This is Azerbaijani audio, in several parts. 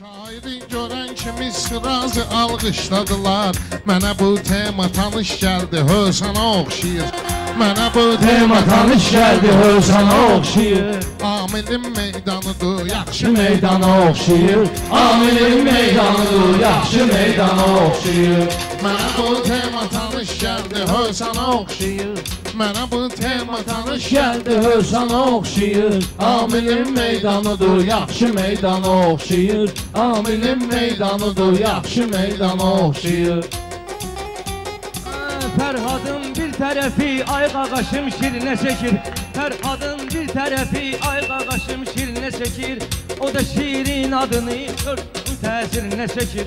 Şairi görən kimi sırazı alqışladılar Mənə bu tema tanış gəldi, Hövsana oxşayır. Mənə bu tema tanış gəldi, Hövsana oxşayır. Amilin meydanıdır, Yaxşı meydana oxşayır. Amilin meydanıdır Yaxşı meydana oxşayır. Mənə bu tema tanış gəldi, Hövsana oxşayır Mənə bu tema tanış gəldi, Hövsana oxşayır Amilin meydanıdır Yaxşı meydana oxşayır Amilin meydanıdır Yaxşı meydana oxşayır Fərhadın bir tərəfi ay qaqaşım şirinə çəkir Fərhadın bir tərəfi ay qaqaşım şirinə çəkir O da şirin adını örtün təsirinə çəkir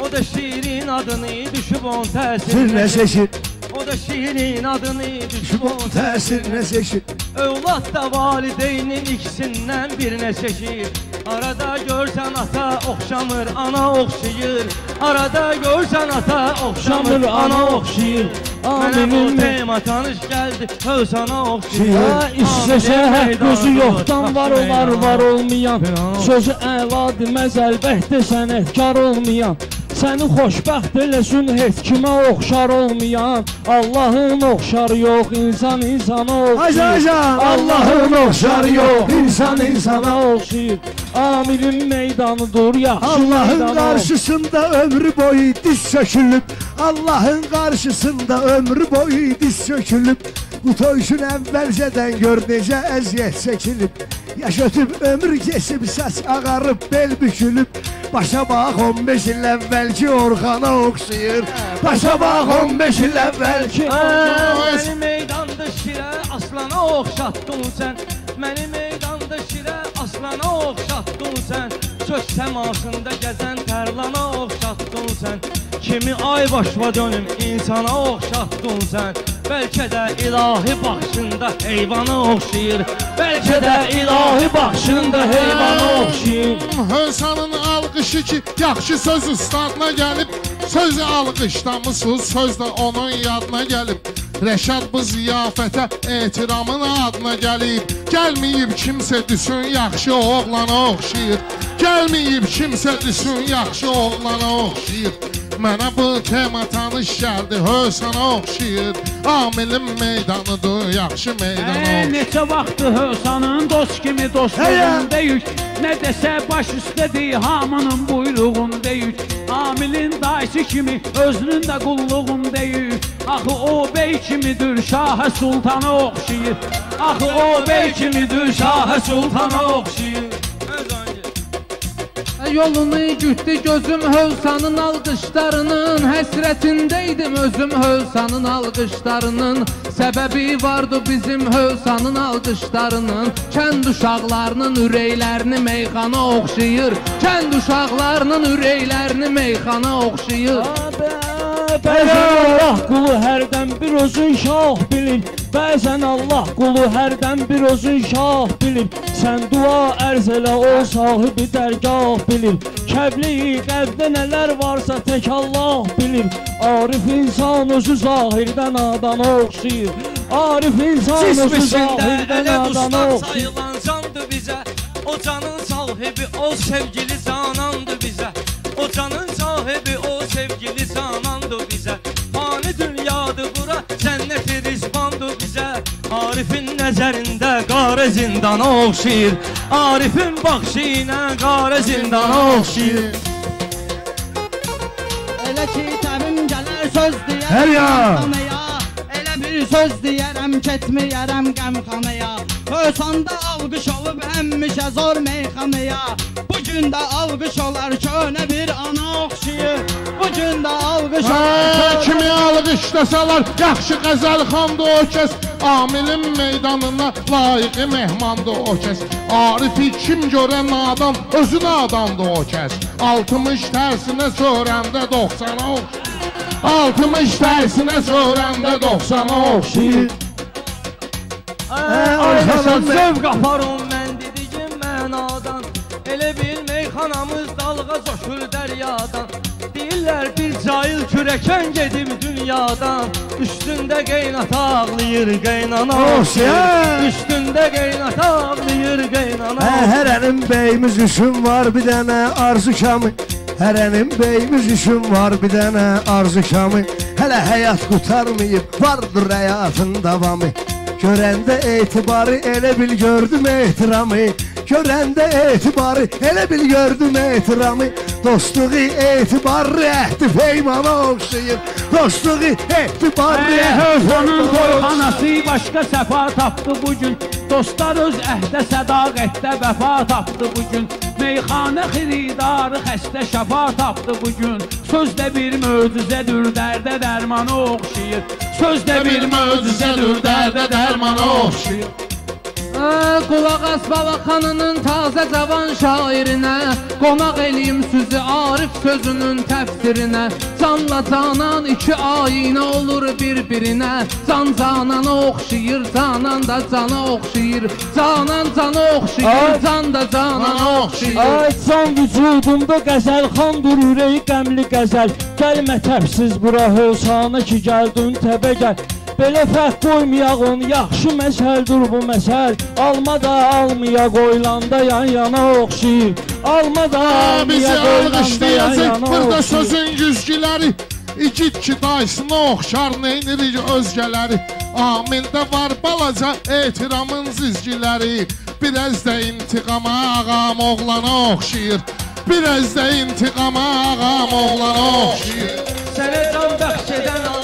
O da şirin adını düşüb on təsirinə çəkir O da şirin adını düşüb on təsirinə seçir. Övlad da valideynin ikisindən birinə çəkir Arada görsən ata oxşamır, ana oxşayır Arada görsən ata oxşamır, ana oxşayır Amilin tema tanış gəldi, hövsana oxşayır Ha, istəsə hər gözü yoxdan var. olar, var olmayan. Sözü əladır, məzəlbəhdə sənətkar olmayan Səni xoşbəxt eləsin heç kimə oxşar olmayan Allahın oxşarı yox, insan insana oxşayır Allahın oxşarı yox, insan insana oxşayır Amilin meydanıdır, yaxşı Allah'ın meydana karşısında ömrü boyu diz sökülüp Allah'ın karşısında ömrü boyu diz sökülüp Bu toyşun əvvəlcədən gör necə əziyyət çəkilib. Yaş ötüb ömür kesib saç ağarıb bel bükülüb Başa bax 15 il əvvəlki Orxana oxşayır. Başa bax 15 il əvvəlki Məni meydanda şirə aslana oxşatdın sən. Məni meydanda şirə aslana oxşatdın sən. Söz səmasında gəzən tərlana oxşatdın sən. Kimi ay başva dönüm insana oxşatdın sən. Bəlkə də ilahi baxışında heyvana oxşayır. Bəlkə də ilahi baxışında heyvana oxşayır. Hövsanın alqışı ki, yaxşı söz ustadına gəlib Sözü alqışlamısınız, söz də onun yadına gəlib Rəşad bu ziyafətə etiramın adına gəlib Gəlməyib kimsə düşün, yaxşı oğlana oxşayır Gəlməyib kimsə düşün, yaxşı oğlana oxşayır Mənə bu tema tanış gəldi, Hövsana oxşayır Amilin meydanıdır, yaxşı meydana Ə, oxşayır neçə vaxtı Hövsanın dost kimi dostluğunda yük Nə desə baş üstədir hamının buyruğunda yük Amilin dayısı kimi özünün də qulluğunda yük Axı o bey kimidir şahə sultana oxşayır Axı o bey kimidir şahə sultana oxşayır Yolunu gütdü gözüm Hövsanın alqışlarının Həsrətindəydim özüm Hövsanın alqışlarının. Səbəbi vardı bizim Hövsanın alqışlarının. Kənd uşaqlarının ürəklərini meyxana oxşayır. Kənd uşaqlarının ürəklərini meyxana oxşayır. Bəzən Allah qulu hərdən bir özün şah bilir Bəzən Allah qulu hərdən bir özün şah bilir Sən dua ərz elə o sahibi dərgah bilir Kəbli qəlbdə nələr varsa tək Allah bilir. Arif insan özü zahirdən adana oxşayır. Arif insan özü zahirdən dustaq oxşayır. sayılan candı bizə. O canın sahibi o sevgili canandı bizə. O canın sahibi o sevgili canandı bizə Arifin nəzərində qarə zindana oxşayır. Arifin baxışı ilə qarə zindana oxşayır. Elə ki təbim gələr söz deyərəm Hər ya! Elə bir söz deyərəm ketməyərəm qəmxanaya Hövsanda alqış olub həmişə zor meyxanaya. Bugün də alqış olar könə bir ana oxşayır. Bugün də alqış olar alqışlasalar, yaxşı qəzəl xandı o kəs. Amilin meydanına layiqi mehmandı o kəs. Arifi kim görən nadan, özü nadandı o kəs. 60 tərsinə söyləndə 90-a oxşayır 60 tərsinə söyləndə 90-a oxşayır Ayəsən zövq aparım mən dediyim mənadan. Elə bil meyxanamız dalğa coşur dəryadan kürəkən gedib dünyadan. Üstündə qeynat ağlayır qeynana oxşayır Üstündə qeynat ağlayır qeynana Hə, hərənin beyimiz üçün var bir dənə arzu kamı Hərənin beyimiz üçün var bir dənə arzu kamı Hələ həyat qutarmayıb, vardır həyatın davamı Görəndə etibarı elə bil gördüm ehtiramı Görəndə etibarı elə bil gördüm ehtiramı. Dostluğu etibarı əhdi peymana oxşayır Dostluğu etibarı peymana toyxanası başqa səfa tapdı bugün Dostlar öz əhdə sədaqətdə vəfa tapdı bugün Meyxanə xiridarı xəstə şəfa tapdı bugün Sözdə bir möcüzədir dərdə dərmanı oxşayır. Sözdə bir möcüzədir dərdə dərmanı oxşayır Qulaq as Balaxanının tazə cavan şairinə Qonaq eləyim sizi Arif sözünün təfsirinə. Canla canan iki ayinə olur bir-birinə. Can canana oxşayır, canan da cana oxşayır. Canan cana oxşayır, Ay. can da canana oxşayır. Ay can vücudumda qəzəl xandır ürəyi qəmli qəzəl. Gəlmə təbsiz bura hövsana ki gəldin təbə gəl Belə fərq qoymayaq onu yaxşı məsəldir bu məsəl Alma da almaya qoylanda yan yana oxşayır. Alma da Bizi almaya qoylanda yan alqışlayacaq yana burada oxşayır. sözün güzgüləri İgid ki dayısına oxşar neynirik özgələri. Amildə var balaca etiramın zizgiləri. Biraz da intiqama ağam oğlana oxşayır. Biraz da intiqama ağam oğlana oxşayır. Sənə can bəxş edən Allahı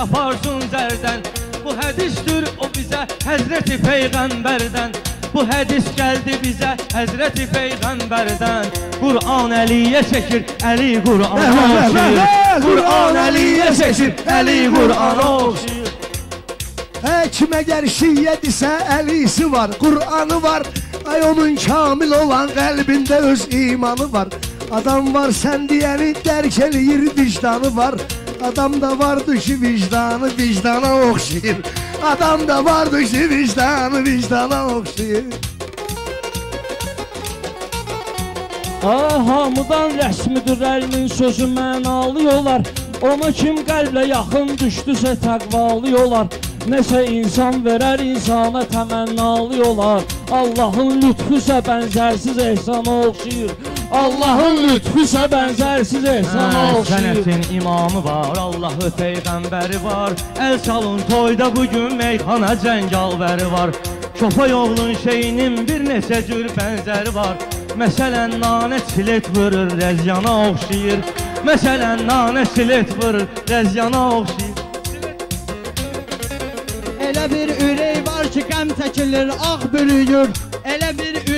aparsın zərdən Bu hədisdir o bizə Həzrəti Peyğəmbərdən Bu hədis gəldi bizə Həzrəti Peyğəmbərdən Qur'an Əliyə çəkir, Əli Qur'ana oxşayır Qur'an Əliyə çəkir, Əli Qur'ana oxşayır Hə, kimə gəl şiyyədirsə əlisi var, Qur'anı var. Ay onun kamil olan qəlbində öz imanı var. Adam var sən deyəni dərk eləyir vicdanı var Adam da vardı ki vicdanı vicdana oxşayır Adam da vardı ki vicdanı vicdana oxşayır Ah, hamıdan rəsmidir əlinin sözü mənalı yolar Ona kim qəlblə yaxın düşdüsə təqvalı yolar Nəsə insan verər insana təmənnalı yolar Allahın lütfü isə bənzərsiz ehsana oxşayır Allahın lütfü isə bənzərsiz ehsana oxşayır Sənətin imamı var, Allahı peyğəmbəri var. Əl salın toyda bugün meyxana cəngavəri var. Çopa yolun şeyinin bir neçə cür bənzəri var. Məsələn nanə çilet vurur, rəzyana oxşayır. Məsələn nanə çilet vurur, rəzyana oxşayır. Elə bir ürək var ki, qəm çəkilir, ağ bürüyür. Elə bir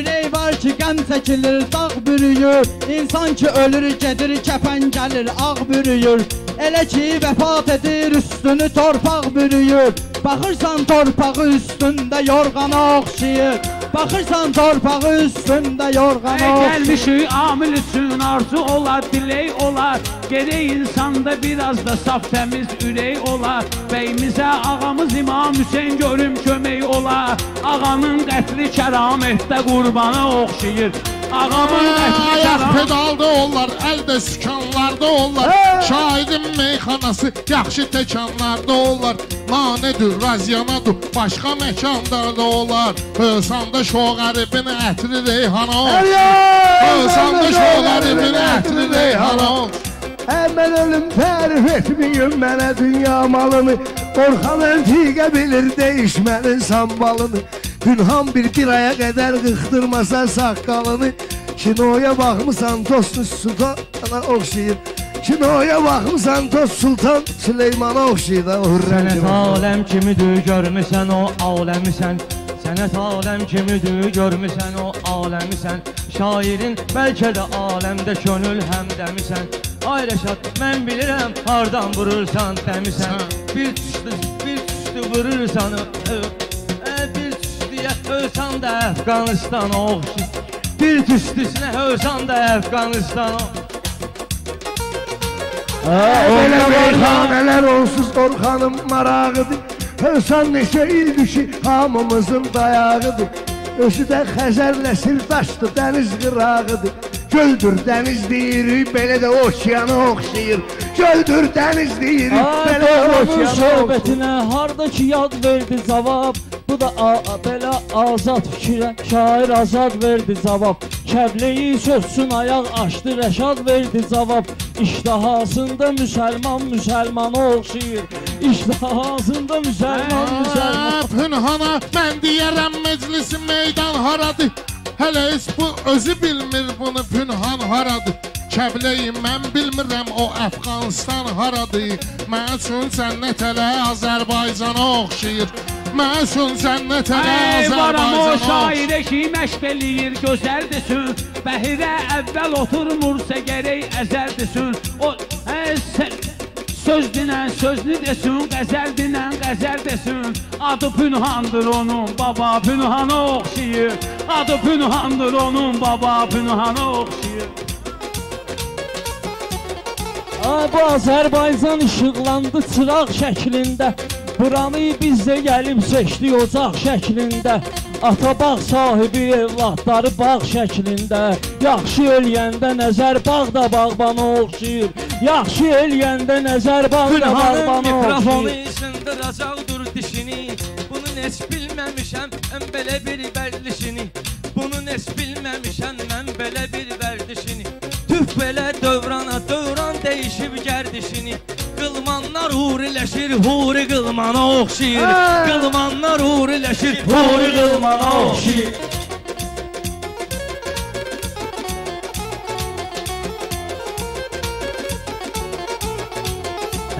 ki, qəm çəkilir, dağ bürüyür. İnsan ki ölür, gedir, kəpən gəlir, ağ bürüyür. Elə ki vəfat edir, üstünü torpaq bürüyür. Baxırsan torpağı üstündə yorğana oxşayır. Baxırsan torpağı üstündə Ey oxşayır. gəlmişik amil üçün arzu olar, dilək olar. Gedək insanda biraz da saf təmiz ürək olar. Bəyimizə ağamız İmam Hüseyin görüm kömək olar. Ağanın qətli kəramətdə qurbana oxşayır Ağamın Ayaq pedalda onlar, əldə sükanlarda onlar Şahidin meyxanası yaxşı təkanlarda onlar Nanədir, razyanadır, başqa məkanda olar Hövsanda şo qəribin ətri reyhana ol. Hövsanda şo qəribin ətri reyhana ol. Həmən ölüm tərif etməyin mənə dünya malını. Orxan əntiqə bilir değişmənin sambalını Günhan bir bir aya qədər qıxdırmasa saqqalını. Kinoya baxmısan dostu sultana oxşayır. Kinoya baxmısan dost sultan Süleymana oxşayır da Sənət kimi aləm kimidir, görmüsən o aləmisən Sənət aləm kimidir, görmüsən o aləmisən Şairin bəlkə də aləmdə könül həmdəmisən Ay Rəşad, mən bilirəm hardan vurursan dəmisən Bir tüşdü, bir tüşdü vurursan. Ö, ə, Bir ölsən də Əfqanistan oxşu Bir tüşdüsünə ölsən də Əfqanistan oxşu Belə meyxanələr onsuz Orxanın marağıdır. Hövsan neçə ildir ki hamımızın dayağıdır. Özü də Xəzər nəsil daşdı, dəniz qırağıdır. Göldür dəniz deyirik, belə də okeana oxşayır. Göldür dəniz deyirik, belə də okeana oxşayır. söhbətinə harda ki yad verdi cavab Bu da belə azad fikrə şair azad verdi cavab. Kəbleyi sözsün ayaq açdı Rəşad verdi cavab. İştihasında müsəlman müsəlmana oxşayır. İştihasında müsəlman müsəlman. Pünhana mən deyərəm məclisi meydan haradır Hələ heç bu özü bilmir bunu pünhan haradır Kəbləyi mən bilmirəm o Əfqanistan haradır Mən üçün cənnət elə Azərbaycana oxşayır. Üçün cənnət Ey varam o şairə ki məşq eləyir gözəldisin Bəhirə əvvəl oturmursa gərək əzəldisin O ey, sə- söz dinən sözünü desin? Qəzəl dinən qəzəl desin. Adı Pünhandır onun baba Pünhana oxşayır. Adı Pünhandır onun baba Pünhana oxşayır. Bu Azərbaycan işıqlandı çıraq şəklində. Buranı bizdə gəlib seçdi ocaq şəklində. Ata bağ sahibi evladları bağ şəklində. Yaxşı eləyəndə nəzər bağ da bağbana oxşayır Yaxşı eləyəndə nəzər bağ da Pünhanın bağbana mikrofonu sındıracaqdır dişini. Bunu heç bilməmişəm mən belə bir vərdişini. Bunu heç bilməmişəm mən belə bir vərdişini. Tüf belə dövrana dövran dəyişib gərdişini. Qılmanlar huriləşir, huri qılmana oxşayır. Qılmanlar huriləşir, huri qılmana oxşayır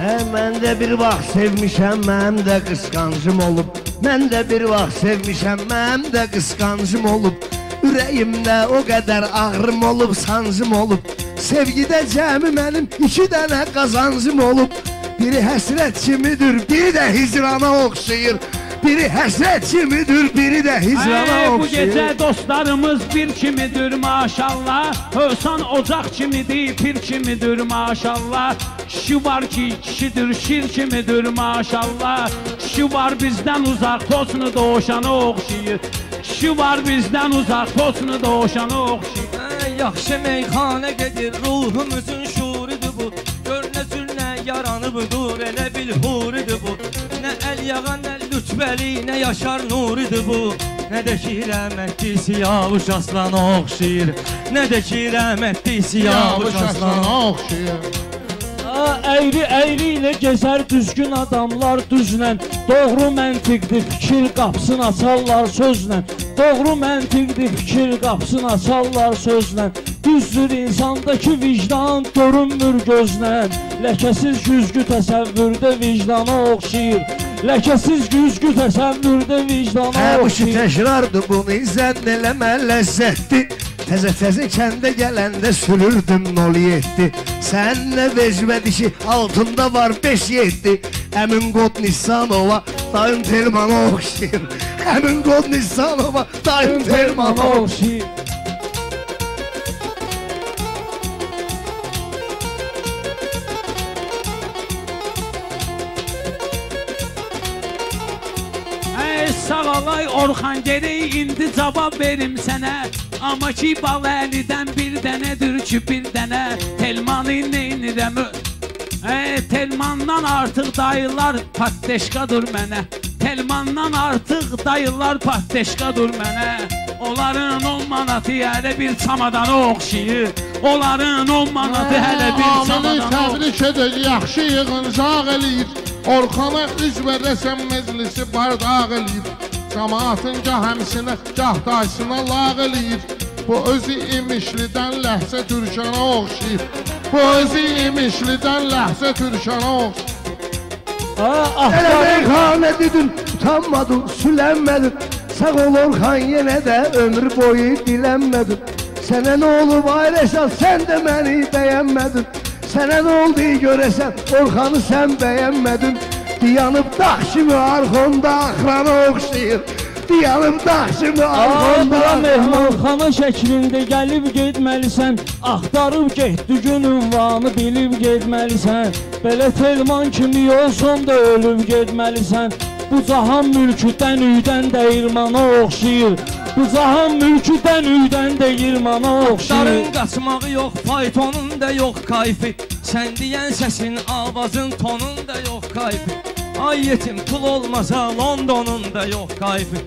Hə, mən də bir vaxt sevmişəm, mənim də qısqancım olub. Mən də bir vaxt sevmişəm, mənim də qısqancım olub. Ürəyimdə o qədər ağrım olub, sancım olub. Sevgidə cəmi mənim iki dənə qazancım olub. Biri həsrət kimidir, biri də hicrana oxşayır. Biri həsrət kimidir, biri də hicrana Ey, bu oxşayır. gecə dostlarımız bir kimidir maşallah Hövsan ocaq kimidir, pir kimidir maşallah Kişi var ki kişidir, şir kimidir maşallah. Kişi var bizdən uzaq, tosunu doğuşana oxşayır Kişi var bizdən uzaq, tosunu doğuşana oxşayır Hə, Yaxşı meyxana gedir ruhumuzun şuridir bu. Gör nə zülnə yaranıbdır elə bil huridir bu. Nə əl yağa nə lütbəli nə yaşar nuridir bu. Nə də ki rəhmətli siyavuş aslana oxşayır. Nə də ki rəhmətli siyavuş Şaslana oxşayır əyri əyri ilə gezər düzgün adamlar düzlə. Doğru məntiqdir fikir qapısını açarlar sözlə. Doğru məntiqdir fikir qapısını açarlar sözlə. Düzdür insandakı vicdan görünmür gözlə. Ləkəsiz güzgü təsəvvürdə vicdana oxşayır. Ləkəsiz güzgü təsəvvürdə vicdana Hə bu ki oxşayır təkrardır bunu zənn eləmə ləzzətdir Təzə-təzə kəndə gələndə sürürdüm 07 Sən nə vecmədi ki altında var 5-7 Həmin qod Nissanova dayın Telmana oxşayır Həmin qod Nissanova dayın Telmana oxşayır Orxan gerək indi cavab verim sənə Amma ki bal əlidən bir dənədir ki bir dənə Telmanı neynirəm Ey Telmandan artıq dayılar patdeşkadır mənə Telmandan artıq dayılar patdeşkadır mənə Onların 10 manatı hələ bir çamadana oxşayır Onların 10 manatı hələ bir Amini çamadana oxşayır təbrik edək, yaxşı yığıncaq eləyir Orxana üz verəsən meclisi bardaq eləyir Cəmaatın gah həmsinə, gah lağ eləyir. Bu özü imişlidən ləhsə türkana oxşayır. Bu özü imişlidən ləhsə türkana oxşayır. Aa, Elə axtarır meyxanə dedin, utanmadın, sülənmədin. Sağ ol Orxan yenə də ömür boyu dilənmədin. Sənə nə olub ay Rəşad, sən də məni bəyənmədin. Sənə nə oldu görəsən, Orxanı sən bəyənmədin Diyanıb dağ kimi arxonda axrana oxşayır Diyanıb dağ kimi arxonda axrana mehmanxana şəklində gəlib getməlisən. Axtarıb getdi gün ünvanı bilib getməlisən. Belə telman kimi olsan da ölüb getməlisən. Bu cahan mülküdən üydən dəyirmana oxşayır. Bu cahan mülküdən üydən dəyirmana oxşayır. Darın qaçmağı yox, faytonun da yox kayfi. Sən deyən səsin, avazın, tonun da yox kayfi Ay yetim pul olmasa Londonun da yox kayfi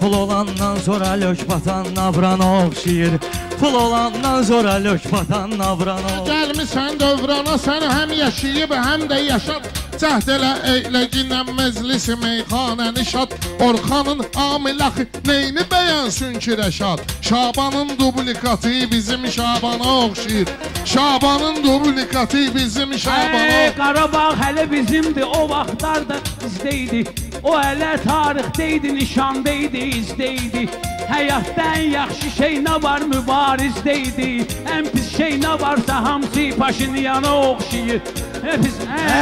Pul olandan sonra lök batan navrana oxşayır Pul olandan sonra lök batan navrana oxşayır Gəlmisən dövrana sən həm yaşayıb həm də yaşat Tehdele eyle yine meclisi meyhane nişat Orkan'ın amilakı neyini beğensin ki Reşat Şaban'ın dublikatı bizim Şaban'a okşayır Şaban'ın dublikatı bizim Şaban'a Hey Qarabağ hele bizimdi o vaxtlar da bizdeydi O hele tarixdeydi nişandaydı izdeydi Həyatdan yaxşı şey nə var mübarizdəydi Ən pis şey nə varsa hamısı Paşinyana oxşayır. Hə pis, hə, hə,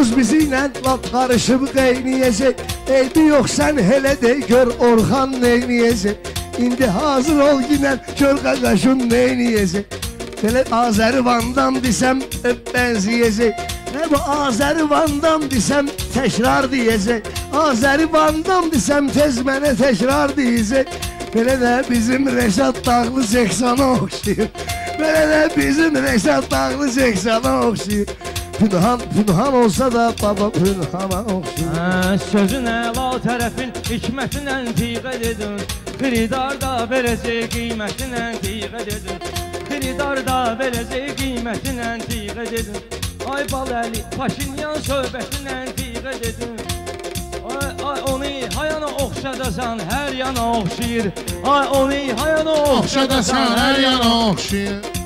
onsuz bizimlə lap qarışıb qeyniyəcək Eybi yox sən hələ də gör Orxan neyniyəcək İndi hazır ol ginən gör qaqaşın neyniyəcək Belə Azəri Vandan desəm öp bənziyəcək Nə bu Azəri Vandan desəm təkrar deyəcək Azəri Vandan desəm tez mənə təkrar deyəcək Belə də bizim Rəşad Dağlı 80-a oxşayır Belə də bizim Rəşad Dağlı 80-a oxşayır Pünhan, pünhan olsa da baba pünhana oxşayır Hə, sözün əla tərəfin hikmətinlə tiqət edin. Xridar da verəcək qiymətinlə tiqət edin. Xridar da verəcək qiymətinlə tiqət edin. Ay Baləli, Paşinyan söhbətinlə tiqət edin. Ay, ay onu hayana oxşadasan, hər yana oxşayır. Ay onu hayana Oxşadasan hər yana oxşayır. Ay,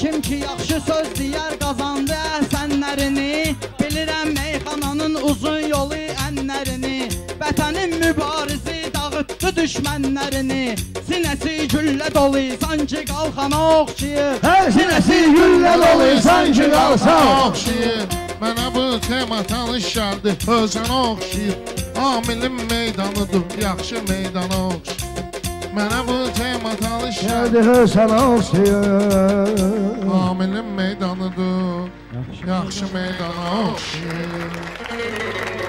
Kim ki yaxşı söz deyər qazandı əhsənlərini Bilirəm meyxananın uzun yolu ənlərini. Vətənin mübarizi dağıtdı düşmənlərini. Sinəsi güllə dolu sanki qalxana oxşayır Hər sinəsi güllə dolu sanki qalsa oxşayır Mənə bu tema tanış gəldi özünə oxşayır Amilin meydanıdır, yaxşı meydana oxşayır Mənə bu tema tanış gəldi Gəldi sana oxşayır Amilin meydanıdır, yaxşı. Meydana oxşayır